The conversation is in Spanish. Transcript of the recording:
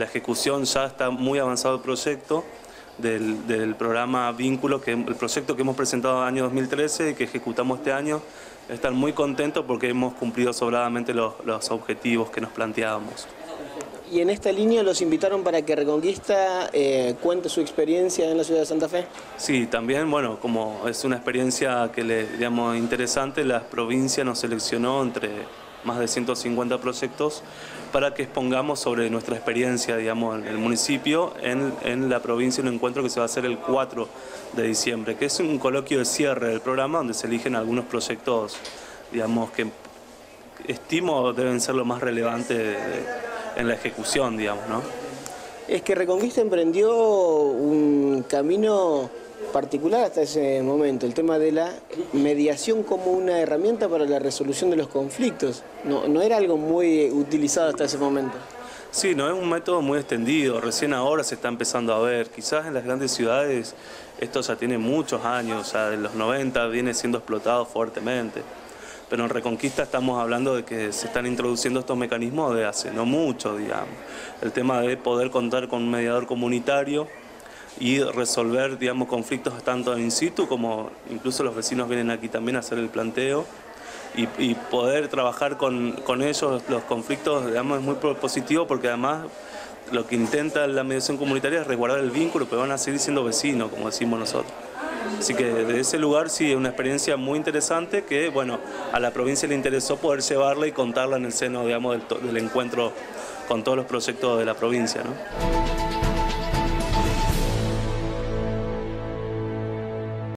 la ejecución ya está muy avanzado el proyecto del, programa Vínculo, que el proyecto que hemos presentado en el año 2013 y que ejecutamos este año. Están muy contentos porque hemos cumplido sobradamente los, objetivos que nos planteábamos. ¿Y en esta línea los invitaron para que Reconquista eh, cuente su experiencia en la ciudad de Santa Fe? Sí, también, bueno, como es una experiencia que le digamos interesante, la provincia nos seleccionó entre más de 150 proyectos para que expongamos sobre nuestra experiencia, digamos, en el municipio, en, la provincia, un encuentro que se va a hacer el 4 de diciembre, que es un coloquio de cierre del programa donde se eligen algunos proyectos, digamos, que estimo deben ser lo más relevante en la ejecución, digamos, ¿no? Es que Reconquista emprendió un camino particular hasta ese momento, el tema de la mediación como una herramienta para la resolución de los conflictos. No, no era algo muy utilizado hasta ese momento. Sí, no es un método muy extendido, recién ahora se está empezando a ver. Quizás en las grandes ciudades esto ya tiene muchos años, o sea, en los 90 viene siendo explotado fuertemente. Pero en Reconquista estamos hablando de que se están introduciendo estos mecanismos de hace no mucho, digamos. El tema de poder contar con un mediador comunitario y resolver, digamos, conflictos tanto in situ como incluso los vecinos vienen aquí también a hacer el planteo y, poder trabajar con, ellos los conflictos, digamos, es muy positivo porque además lo que intenta la mediación comunitaria es resguardar el vínculo, pero van a seguir siendo vecinos, como decimos nosotros. Así que desde ese lugar sí una experiencia muy interesante que, bueno, a la provincia le interesó poder llevarla y contarla en el seno, digamos, del, del encuentro con todos los proyectos de la provincia, ¿no?